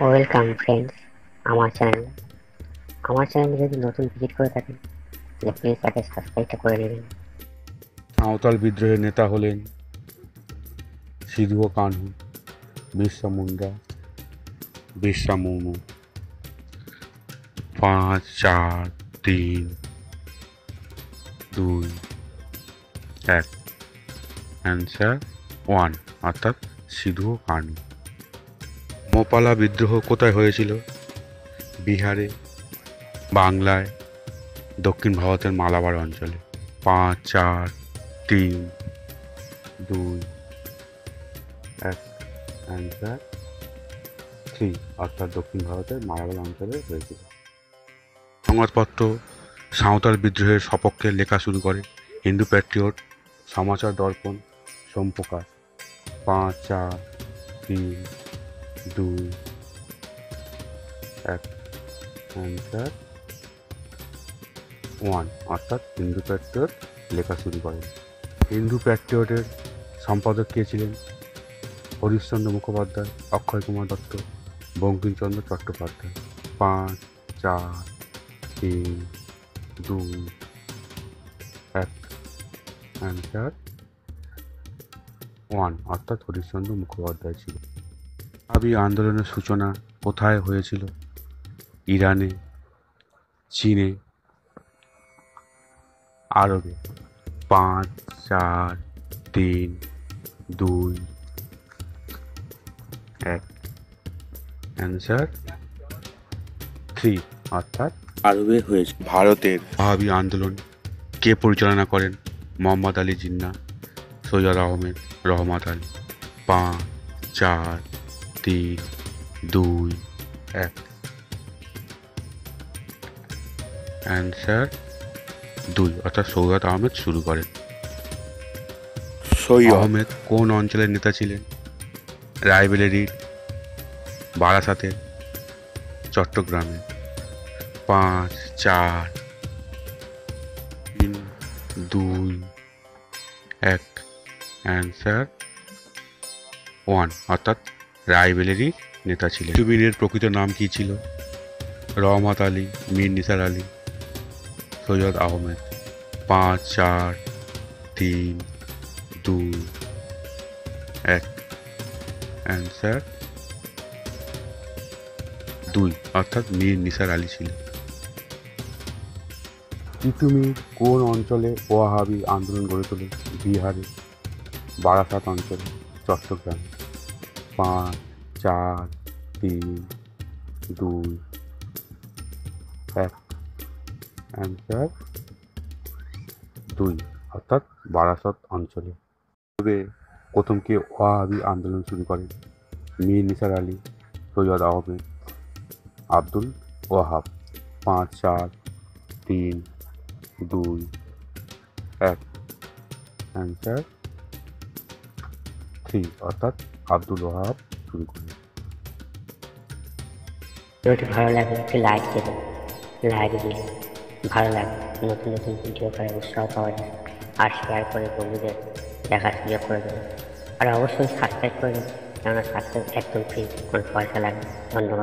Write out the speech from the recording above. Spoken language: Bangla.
ওয়েলকাম ফ্রেন্ডস আমার চ্যানেল আমার চ্যানেলে যদি নতুন ভিজিট করে থাকেন, তাহলে প্লিজ তাকে সাবস্ক্রাইবটা করে নেবেন। সাঁওতাল বিদ্রোহের নেতা হলেন সিধু ও কানহু, বিরসা মুন্ডা, বিরসা মুর্মু। পাঁচ, চার, তিন, দুই, এক। অ্যান্সার ওয়ান অর্থাৎ সিধু ও কানহু। মোপালা বিদ্রোহ কোথায় হয়েছিল? বিহারে, বাংলায়, দক্ষিণ ভারতের মালাবার অঞ্চলে। পাঁচ, চার, তিন, দুই, এক, অ্যান্সার থ্রি, অর্থাৎ দক্ষিণ ভারতের মালাবার অঞ্চলে হয়েছিল। সংবাদপত্র, সাঁওতাল বিদ্রোহের সপক্ষে লেখা শুরু করে হিন্দু প্যাট্রিয়ট সমাচার দর্পণ সোমপ্রকাশ। পাঁচ, চার, তিন দুই, এক অ্যান্সার ওয়ান অর্থাৎ হিন্দু প্যাট্রিয়ট লেখা শুরু করেন হিন্দু প্যাট্রিয়টের সম্পাদক কে ছিলেন? হরিশচন্দ্র মুখোপাধ্যায়, অক্ষয় কুমার দত্ত, বঙ্কিমচন্দ্র চট্টোপাধ্যায়। পাঁচ, চার, তিন, দুই, এক অ্যান্সার ওয়ান অর্থাৎ হরিশচন্দ্র মুখোপাধ্যায় ছিল আবি আন্দোলনের সূচনা কোথায় হয়েছিল? ইরানে, চীনে, আরবে। পাঁচ, চার, তিন, দুই, এক। অ্যান্সার থ্রি অর্থাৎ আরবে হয়েছে। ভারতের ভাবি আন্দোলন কে পরিচালনা করেন? মোহাম্মদ আলী জিন্না সৈয়দ আহমেদ রহমত আলী। পাঁচ, চার তিন দুই এক। অ্যান্সার দুই অর্থাৎ সৈয়দ আহমেদ শুরু করেন। সৈয়দ। আহমেদ কোন অঞ্চলের নেতা ছিলেন? রায়বেরেলির বারাসাতের চট্টগ্রামে পাঁচ চার তিন দুই এক। অ্যান্সার ওয়ান অর্থাৎ রায়বেলেরই নেতা ছিলেন। বীরের প্রকৃত নাম কী ছিল? রহমত আলী মীর নিসার আলী সৈয়দ আহমেদ। পাঁচ চার তিন দুই এক। অ্যান্সার দুই অর্থাৎ মীর নিসার আলী ছিল তিতুমির কোন অঞ্চলে ওয়াহাবি আন্দোলন গড়ে তোলে? বিহারে বারাসাত অঞ্চলে চট্টগ্রামে। পাঁচ, চার, তিন, দুই, এক। অ্যান্সার দুই, অর্থাৎ বারাসত অঞ্চলে। তবে প্রথম কে ওয়াহাবি আন্দোলন শুরু করেন মীর নিসার আলী, সৈয়দ আহমেদ, আব্দুল ওয়াহাব। পাঁচ, চার, তিন, দুই, এক। অ্যান্সার থ্রি অর্থাৎ আব্দুল ওয়াহাব, শুরু করুন ভিডিওটি ভালো লাগলে একটি লাইক দেবেন লাইক দিলে ভালো লাগে। নতুন নতুন ভিডিও করে, উৎসাহ পাওয়া যায়। আর শেয়ার করে বন্ধুদের দেখার সুযোগ করে দেবেন আর অবশ্যই সাবস্ক্রাইব করে দেবেন কেননা সাবস্ক্রাইব একদম ফ্রি কোনো পয়সা লাগে ধন্যবাদ।